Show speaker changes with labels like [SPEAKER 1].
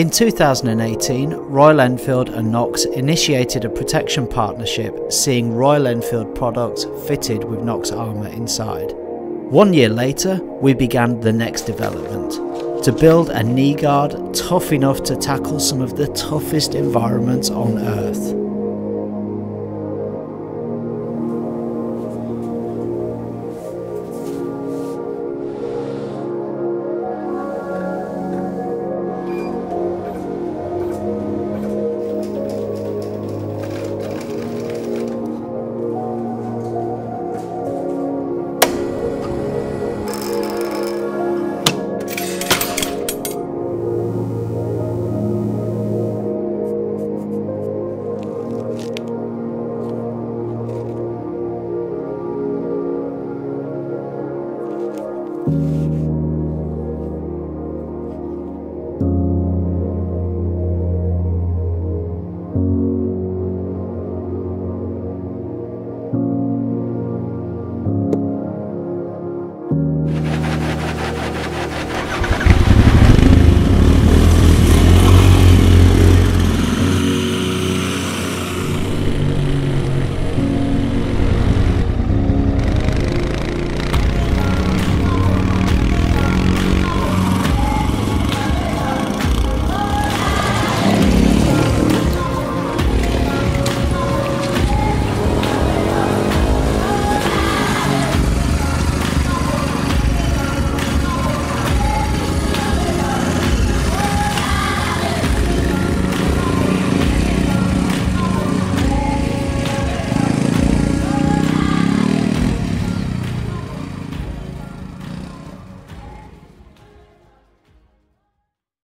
[SPEAKER 1] In 2018, Royal Enfield and Knox initiated a protection partnership seeing Royal Enfield products fitted with Knox armour inside. One year later, we began the next development to build a knee guard tough enough to tackle some of the toughest environments on Earth.